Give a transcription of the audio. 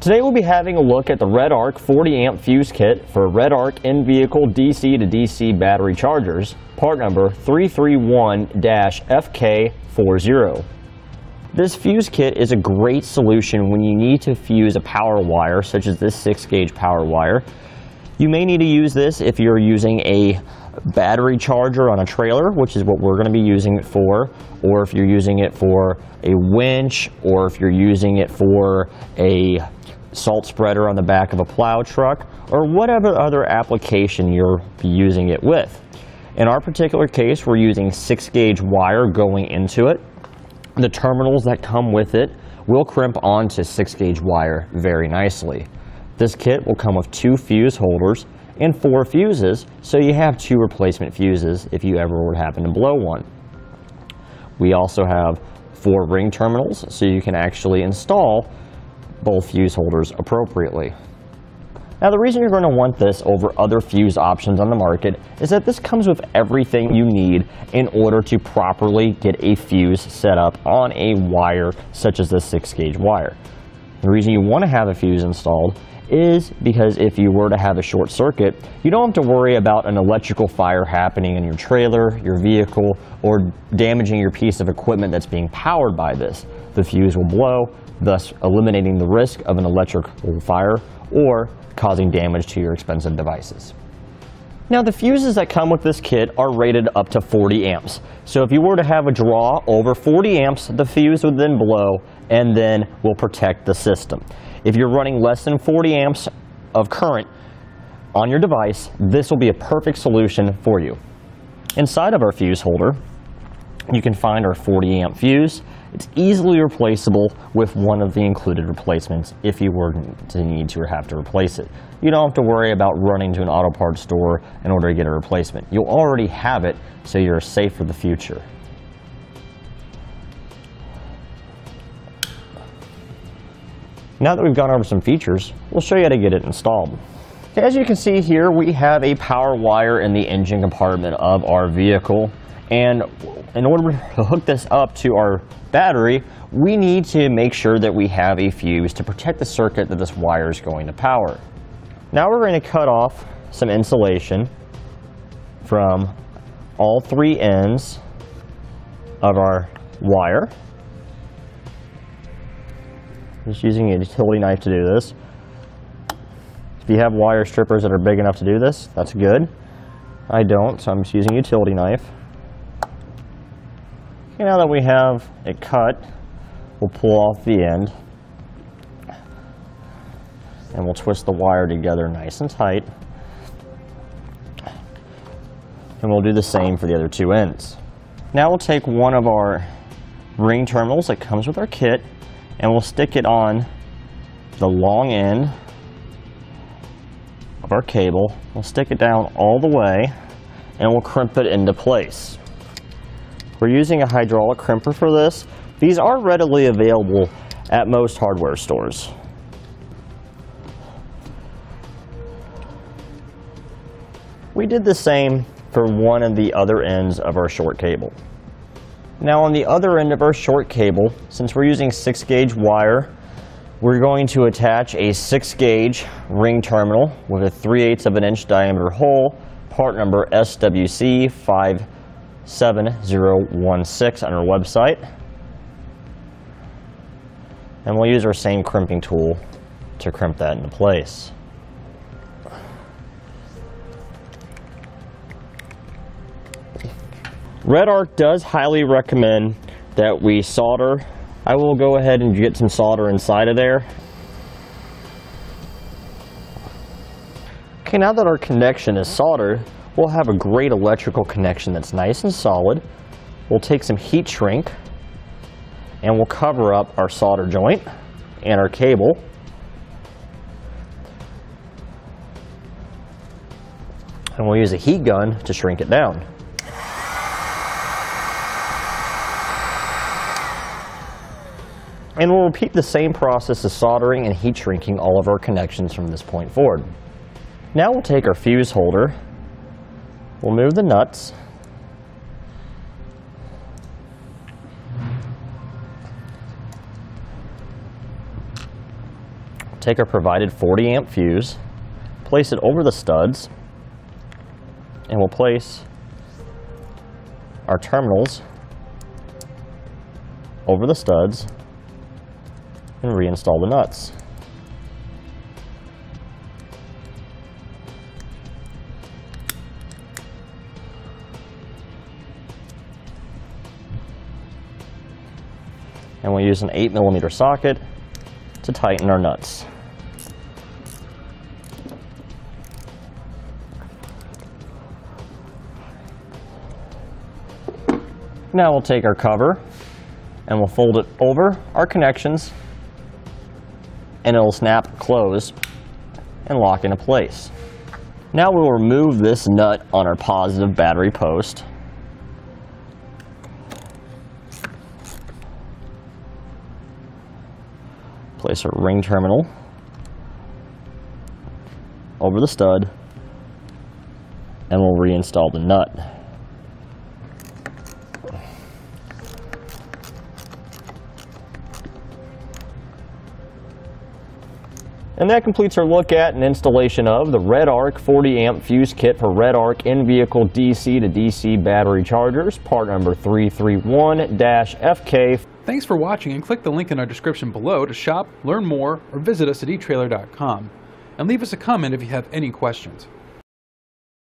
Today we'll be having a look at the Redarc 40 amp fuse kit for Redarc in-vehicle DC to DC battery chargers, part number 331-FK40. This fuse kit is a great solution when you need to fuse a power wire, such as this 6 gauge power wire. You may need to use this if you're using a battery charger on a trailer, which is what we're going to be using it for, or if you're using it for a winch, or if you're using it for a salt spreader on the back of a plow truck, or whatever other application you're using it with. In our particular case, we're using 6 gauge wire going into it. The terminals that come with it will crimp onto 6 gauge wire very nicely. This kit will come with two fuse holders and four fuses, so you have two replacement fuses if you ever would happen to blow one. We also have four ring terminals, so you can actually install both fuse holders appropriately. Now the reason you're going to want this over other fuse options on the market is that this comes with everything you need in order to properly get a fuse set up on a wire such as this 6 gauge wire. The reason you want to have a fuse installed is because if you were to have a short circuit, you don't have to worry about an electrical fire happening in your trailer, your vehicle, or damaging your piece of equipment that's being powered by this. The fuse will blow, thus eliminating the risk of an electrical fire or causing damage to your expensive devices. Now the fuses that come with this kit are rated up to 40 amps. So if you were to have a draw over 40 amps, the fuse would then blow and then will protect the system. If you're running less than 40 amps of current on your device, this will be a perfect solution for you. Inside of our fuse holder, you can find our 40 amp fuse. It's easily replaceable with one of the included replacements if you were to need to or have to replace it. You don't have to worry about running to an auto parts store in order to get a replacement. You'll already have it, so you're safe for the future. Now that we've gone over some features, we'll show you how to get it installed. As you can see here, we have a power wire in the engine compartment of our vehicle. And in order to hook this up to our battery, we need to make sure that we have a fuse to protect the circuit that this wire is going to power. Now we're going to cut off some insulation from all three ends of our wire. Just using a utility knife to do this. If you have wire strippers that are big enough to do this, that's good. I don't, so I'm just using a utility knife. Okay, now that we have it cut, we'll pull off the end and we'll twist the wire together nice and tight. And we'll do the same for the other two ends. Now we'll take one of our ring terminals that comes with our kit and we'll stick it on the long end of our cable. We'll stick it down all the way and we'll crimp it into place. We're using a hydraulic crimper for this. These are readily available at most hardware stores. We did the same for one of the other ends of our short cable. Now on the other end of our short cable, since we're using 6 gauge wire, we're going to attach a 6 gauge ring terminal with a 3 8 of an inch diameter hole, part number SWC 57016 on our website. And we'll use our same crimping tool to crimp that into place. Redarc does highly recommend that we solder. I will go ahead and get some solder inside of there. Okay, now that our connection is soldered, we'll have a great electrical connection that's nice and solid. We'll take some heat shrink and we'll cover up our solder joint and our cable. And we'll use a heat gun to shrink it down. And we'll repeat the same process of soldering and heat shrinking all of our connections from this point forward. Now we'll take our fuse holder We'll move the nuts. take our provided 40 amp fuse, place it over the studs, and we'll place our terminals over the studs and reinstall the nuts. And we'll use an 8 millimeter socket to tighten our nuts. Now we'll take our cover and we'll fold it over our connections and it'll snap close and lock into place. Now we'll remove this nut on our positive battery post. Place our ring terminal over the stud and we'll reinstall the nut. And that completes our look at and installation of the Redarc 40 amp fuse kit for Redarc in-vehicle DC to DC battery chargers, part number 331-FK. Thanks for watching and click the link in our description below to shop, learn more, or visit us at eTrailer.com. And leave us a comment if you have any questions.